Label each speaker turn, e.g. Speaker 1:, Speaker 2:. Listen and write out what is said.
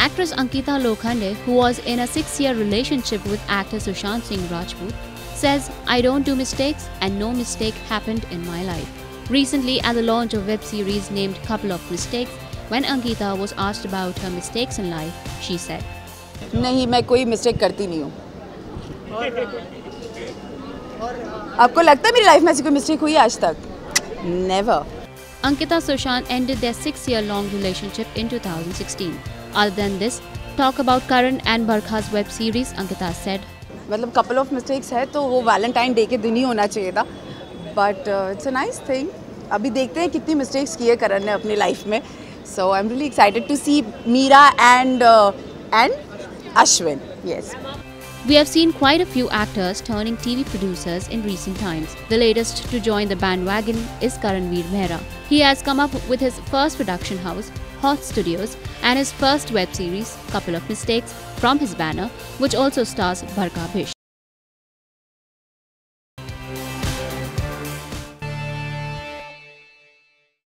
Speaker 1: Actress Ankita Lokhande, who was in a six-year relationship with actor Sushant Singh Rajput, says, I don't do mistakes and no mistake happened in my life. Recently, at the launch of web series named Couple of Mistakes, when Ankita was asked about her mistakes in life, she said,
Speaker 2: नहीं मैं कोई mistake करती नहीं हूँ आपको लगता है मेरी लाइफ में ऐसी कोई मिस्टेक हुई है आज तक never
Speaker 1: Ankita Sushant ended their six-year-long relationship in 2016. Other than this, talk about Karan and Barkha's web series, Ankita said,
Speaker 2: मतलब कपल ऑफ़ मिस्टेक्स है तो वो वैलेंटाइन डे के दिन ही होना चाहिए था। But it's a nice thing अभी देखते हैं कितनी मिस्टेक्स किए करण ने अपनी लाइफ में। So I am really excited to see Meera and and Ashwin yes
Speaker 1: We have seen quite a few actors turning TV producers in recent times. The latest to join the bandwagon is Karan Veer Mehra. He has come up with his first production house, Hott Studios, and his first web series, Couple of Mistakes, from his banner, which also stars Barkha Bisht.